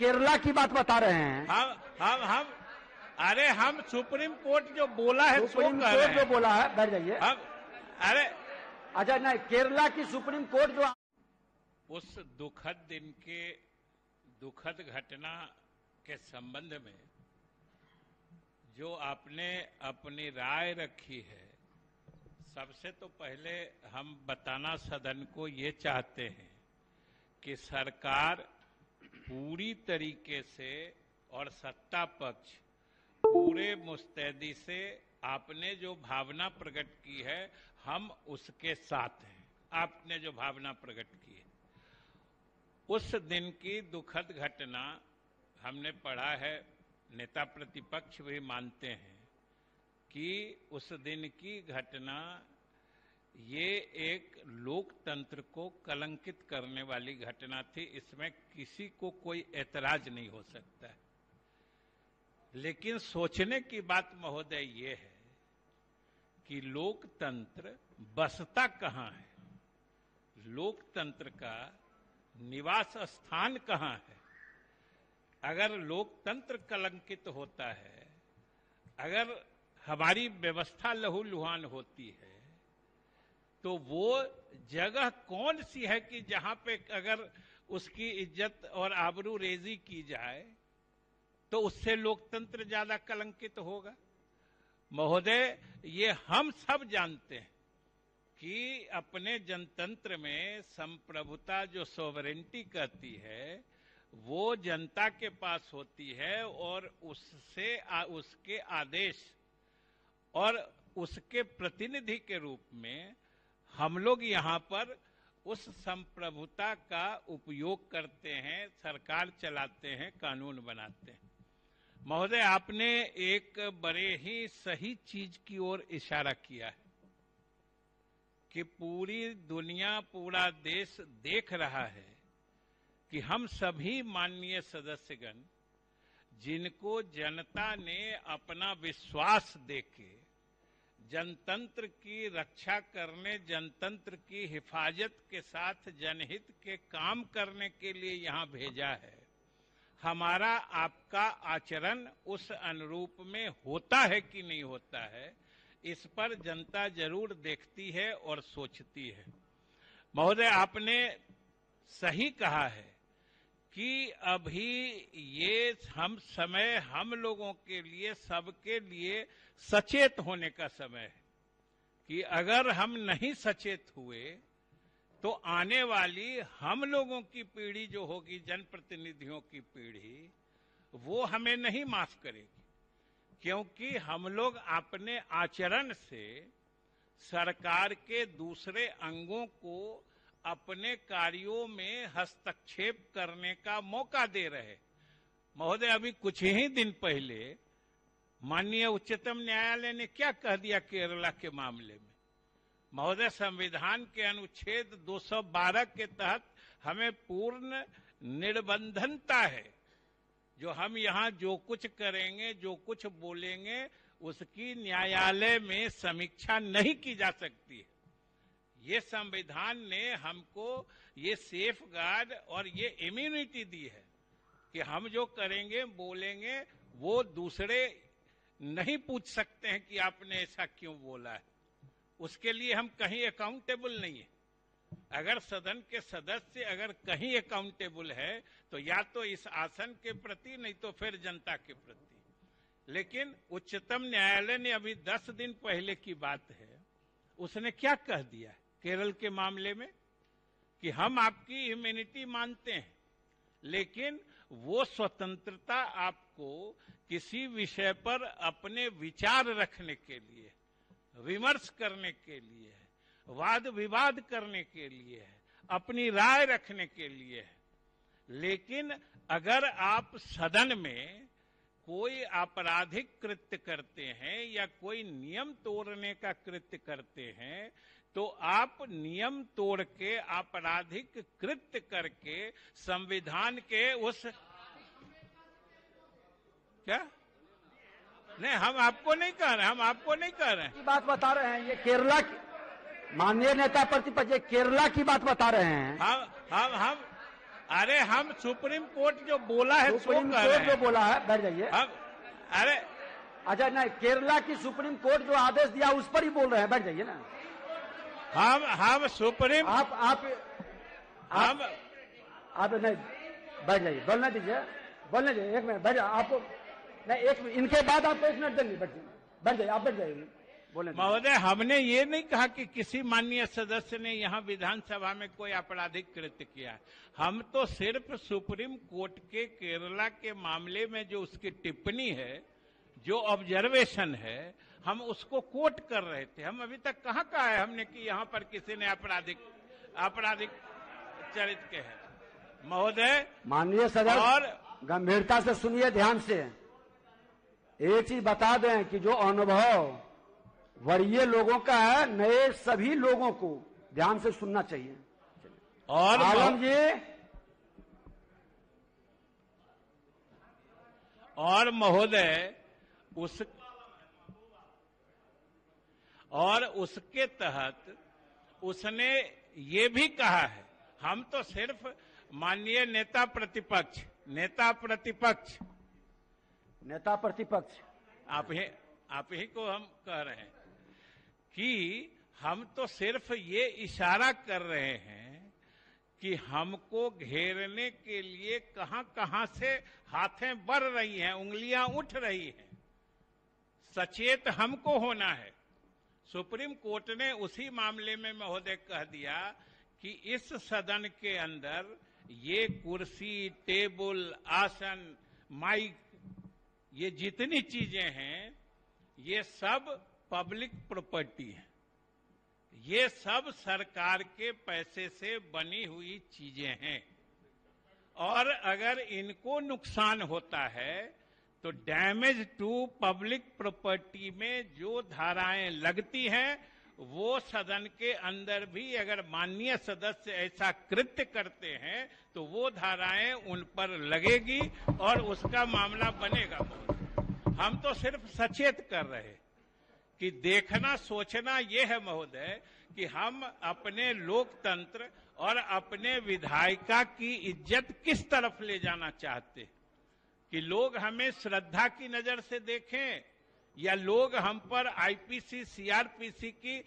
केरला की बात बता रहे हैं। हम हम हम अरे हम सुप्रीम कोर्ट जो बोला है सुप्रीम कोर्ट जो बोला है बैठ जाइए। हम अरे अच्छा नहीं केरला की सुप्रीम कोर्ट जो उस दुखद दिन के दुखद घटना के संबंध में जो आपने अपनी राय रखी है सबसे तो पहले हम बताना सदन को ये चाहते हैं कि सरकार पूरी तरीके से और सत्ता पक्ष, पूरे मुस्तैदी से आपने जो भावना प्रकट की है, हम उसके साथ हैं। आपने जो भावना प्रकट की है। उस दिन की दुखद घटना हमने पढ़ा है, नेता प्रतिपक्ष भी मानते हैं कि उस दिन की घटना ये एक लोकतंत्र को कलंकित करने वाली घटना थी, इसमें किसी को कोई ऐतराज नहीं हो सकता है। लेकिन सोचने की बात महोदय ये है कि लोकतंत्र बसता कहाँ है? लोकतंत्र का निवास स्थान कहाँ है? अगर लोकतंत्र कलंकित होता है, अगर हमारी व्यवस्था लहूलुहान होती है तो वो जगह कौन सी है कि जहाँ पे अगर उसकी इज़्ज़त और आबरू रेजी की जाए तो उससे लोकतंत्र ज़्यादा कलंकित होगा? महोदय ये हम सब जानते हैं कि अपने जनतंत्र में संप्रभुता जो सोवरेंटी कहती है वो जनता के पास होती है और उससे आ, उसके आदेश और उसके प्रतिनिधि के रूप में हम लोग यहाँ पर उस संप्रभुता का उपयोग करते हैं, सरकार चलाते हैं, कानून बनाते हैं। महोदय, आपने एक बड़े ही सही चीज़ की ओर इशारा किया है कि पूरी दुनिया, पूरा देश देख रहा है कि हम सभी माननीय सदस्यगण, जिनको जनता ने अपना विश्वास देके जनतंत्र की रक्षा करने, जनतंत्र की हिफाजत के साथ जनहित के काम करने के लिए यहाँ भेजा है। हमारा आपका आचरण उस अनुरूप में होता है कि नहीं होता है, इस पर जनता ज़रूर देखती है और सोचती है। महोदय, आपने सही कहा है कि अभी ये हम समय हम लोगों के लिए, सबके लिए सचेत होने का समय है। कि अगर हम नहीं सचेत हुए तो आने वाली हम लोगों की पीढ़ी जो होगी, जनप्रतिनिधियों की पीढ़ी, वो हमें नहीं माफ़ करेगी। क्योंकि हम लोग अपने आचरण से सरकार के दूसरे अंगों को अपने कार्यों में हस्तक्षेप करने का मौका दे रहे। महोदय, अभी कुछ ही दिन पहले माननीय उच्चतम न्यायालय ने क्या कह दिया केरला के मामले में? महोदय, संविधान के अनुच्छेद 212 के तहत हमें पूर्ण निर्बंधनता है। जो हम यहाँ जो कुछ करेंगे, जो कुछ बोलेंगे, उसकी न्यायालय में समीक्षा नहीं की जा सकती है। ये संविधान ने हमको ये सेफ़ गार्ड और ये इम्यूनिटी दी है कि हम जो करेंगे, बोलेंगे, वो दूसरे नहीं पूछ सकते हैं कि आपने ऐसा क्यों बोला है। उसके लिए हम कहीं अकाउंटेबल नहीं है। अगर सदन के सदस्य अगर कहीं अकाउंटेबल है तो या तो इस आसन के प्रति, नहीं तो फिर जनता के प्रति। लेकिन उच्चतम न्यायालय ने अभी दस दिन पहले की बात है, उसने क्या कह दिया केरल के मामले में कि हम आपकी इम्यूनिटी मानते हैं, लेकिन वो स्वतंत्रता आपको किसी विषय पर अपने विचार रखने के लिए, विमर्श करने के लिए है वाद विवाद करने के लिए है अपनी राय रखने के लिए। है लेकिन अगर आप सदन में कोई आपराधिक कृत्य करते हैं या कोई नियम तोड़ने का कृत्य करते हैं तो आप नियम तोड़ के आपराधिक कृत्य करके संविधान के उस क्या? नहीं हम आपको नहीं कह रहे हम आपको नहीं कह रहे। की बात बता रहे हैं ये केरला की माननीय नेता प्रतिपक्ष ये केरला की बात बता रहे हैं। हम हम हम अरे हम सुप्रीम कोर्ट जो बोला है सुप्रीम कोर्ट जो बोला है बैठ जाइए। हम अरे अच्छा नहीं केरला की सुप्रीम कोर्ट जो आदेश दिया उस पर ही बोल रहे हैं बैठ जाइए ना। हम हम सुप्रीम आप आप हम आप नहीं बैठ जाइए बोलने दीजिए बोलने दीजिए एक मिनट बैठ आपको नहीं एक मिनट इनके बाद आपको एक मिनट देंगे बैठ जाइए बैठ जाइए आप बैठ जाइए दीजिए। महोदय हमने ये नहीं कहा कि किसी माननीय सदस्य ने यहाँ विधानसभा में कोई आपराधिक कृत्य किया है हम तो सिर्फ़ सुप्रीम कोर्ट के केरला के मामले में जो उसकी टिप्पणी है जो ऑब्जर्वेशन है हम उसको कोट कर रहे थे। हम अभी तक कहाँ कहा है? हमने कि यहाँ पर किसी ने आपराधिक आपराधिक चरित्र के है। महोदय? माननीय सदस्य और गंभीरता से सुनिए ध्यान से। एक चीज़ बता दें कि जो अनुभव वरीय लोगों का है नए सभी लोगों को ध्यान से सुनना चाहिए। और आलम जी? और महोदय उस और उसके तहत उसने ये भी कहा है हम तो सिर्फ़ माननीय नेता प्रतिपक्ष नेता प्रतिपक्ष। नेता प्रतिपक्ष। आप ही आप ही को हम कह रहे हैं कि हम तो सिर्फ़ ये इशारा कर रहे हैं कि हमको घेरने के लिए कहाँ कहाँ से हाथें बढ़ रही हैं उंगलियाँ उठ रही हैं। सचेत हमको होना है। सुप्रीम कोर्ट ने उसी मामले में महोदय कह दिया कि इस सदन के अंदर ये कुर्सी, टेबल, आसन, माइक, ये जितनी चीज़ें हैं, ये सब पब्लिक प्रॉपर्टी है। ये सब सरकार के पैसे से बनी हुई चीज़ें हैं। और अगर इनको नुकसान होता है तो डैमेज टू पब्लिक प्रॉपर्टी में जो धाराएँ लगती हैं, वो सदन के अंदर भी अगर माननीय सदस्य ऐसा कृत्य करते हैं तो वो धाराएँ उन पर लगेगी और उसका मामला बनेगा हम तो सिर्फ़ सचेत कर रहे कि देखना, सोचना ये है महोदय कि हम अपने लोकतंत्र और अपने विधायिका की इज़्ज़त किस तरफ़ ले जाना चाहते हैं। कि लोग हमें श्रद्धा की नज़र से देखें या लोग हम पर आईपीसी सीआरपीसी की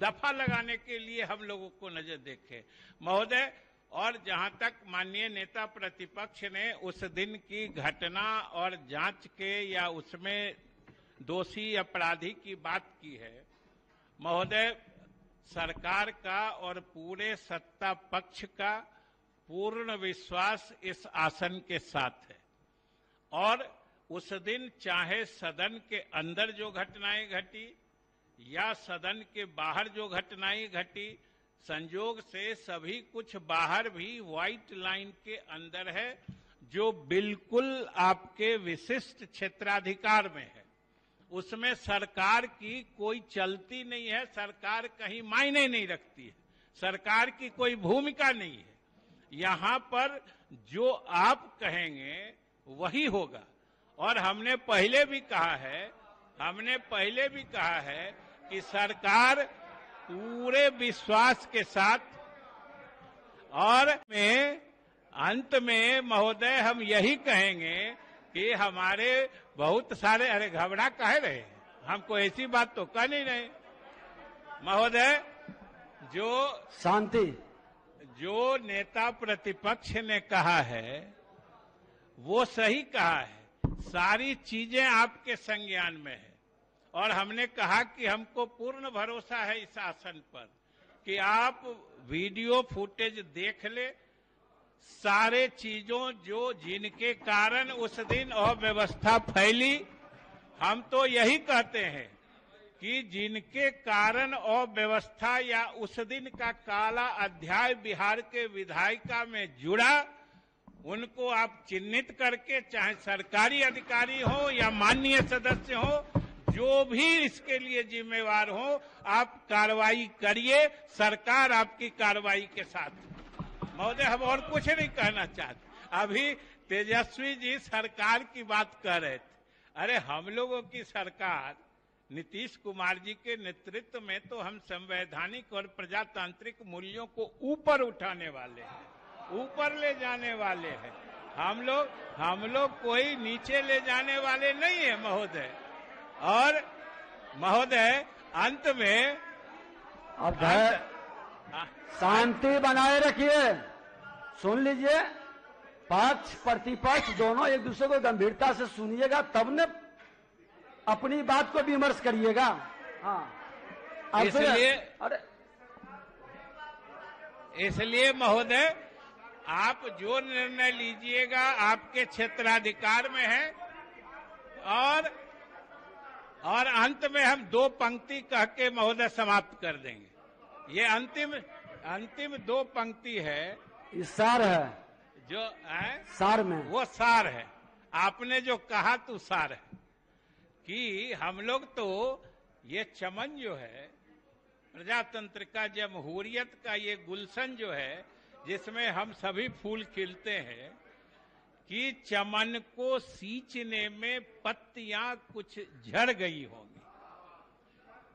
दफ़ा लगाने के लिए हम लोगों को नज़र देखें। महोदय, और जहाँ तक माननीय नेता प्रतिपक्ष ने उस दिन की घटना और जाँच के या उसमें दोषी अपराधी की बात की है, महोदय, सरकार का और पूरे सत्ता पक्ष का पूर्ण विश्वास इस आसन के साथ है। और उस दिन चाहे सदन के अंदर जो घटनाएँ घटी या सदन के बाहर जो घटनाएँ घटी, संजोग से सभी कुछ बाहर भी व्हाइट लाइन के अंदर है, जो बिल्कुल आपके विशिष्ट क्षेत्राधिकार में है। उसमें सरकार की कोई चलती नहीं है, सरकार कहीं मायने नहीं रखती है, सरकार की कोई भूमिका नहीं है। यहाँ पर जो आप कहेंगे वही होगा। और हमने पहले भी कहा है हमने पहले भी कहा है कि सरकार पूरे विश्वास के साथ और में अंत में महोदय हम यही कहेंगे कि हमारे बहुत सारे अरे घबरा कह रहे? हैं हमको ऐसी बात तो कह नहीं रहे। महोदय जो शांति। जो नेता प्रतिपक्ष ने कहा है वो सही कहा है। सारी चीज़ें आपके संज्ञान में है। और हमने कहा कि हमको पूर्ण भरोसा है इस आसन पर कि आप वीडियो फुटेज देख ले, सारे चीज़ों जो जिनके कारण उस दिन अव्यवस्था फैली, हम तो यही कहते हैं कि जिनके कारण अव्यवस्था या उस दिन का काला अध्याय बिहार के विधायिका में जुड़ा उनको आप चिन्हित करके, चाहे सरकारी अधिकारी हो या माननीय सदस्य हो, जो भी इसके लिए जिम्मेवार हो, आप कार्रवाई करिए, सरकार आपकी कार्रवाई के साथ। महोदय, हम और कुछ नहीं कहना चाहते। अभी तेजस्वी जी सरकार की बात कर रहे थे। अरे, हम लोगों की सरकार, नीतीश कुमार जी के नेतृत्व में तो हम संवैधानिक और प्रजातांत्रिक मूल्यों को ऊपर उठाने वाले हैं। ऊपर ले जाने वाले हैं। हम लोग हम लोग कोई नीचे ले जाने वाले नहीं है महोदय। और महोदय अंत में अब शांति बनाए रखिए। सुन लीजिए पक्ष प्रतिपक्ष दोनों एक दूसरे को गंभीरता से सुनिएगा तब ने अपनी बात को विमर्श करिएगा। हाँ। इसलिए- अरे। इसलिए महोदय आप जो निर्णय लीजिएगा आपके क्षेत्राधिकार में है। और और अंत में हम दो पंक्ति कह के महोदय समाप्त कर देंगे। ये अंतिम अंतिम दो पंक्ति है। ये सार है। जो है? सार में। वो सार है। आपने जो कहा तो सार है। कि हम लोग तो ये चमन जो है प्रजातंत्र का जमहूरियत का ये गुलशन जो है जिसमें हम सभी फूल खिलते हैं कि चमन को सींचने में पत्तियाँ कुछ झड़ गई होंगी।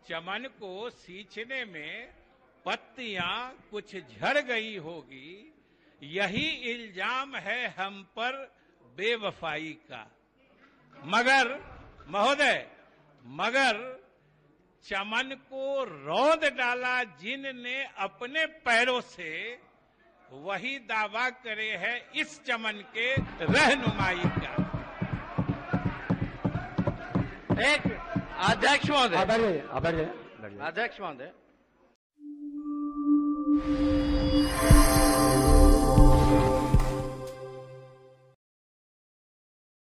चमन को सींचने में पत्तियाँ कुछ झड़ गई होगी। यही इल्ज़ाम है हम पर बेवफाई का। मगर, महोदय, मगर चमन को रौद डाला जिनने अपने पैरों से वही दावा करे है इस चमन के रहनुमाई का। एक अध्यक्ष महोदय। अध्यक्ष महोदय।